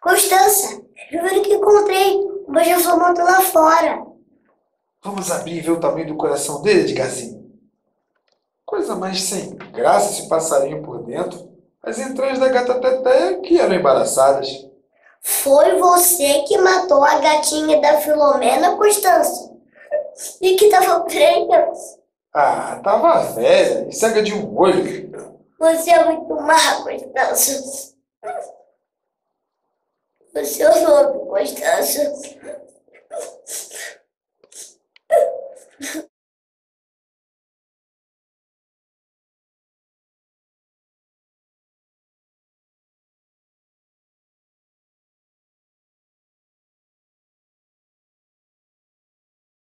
Constança, eu vi que encontrei um beija-flor morto lá fora. Vamos abrir e ver o tamanho do coração dele, Edgarzinho. Coisa mais sem graça esse passarinho por dentro. As entranhas da gata Teté que eram embaraçadas. Foi você que matou a gatinha da Filomena, Constança. E que tava presa. Ah, tava velha e cega de um olho. Você é muito má, Constança. O seu nome, Constança.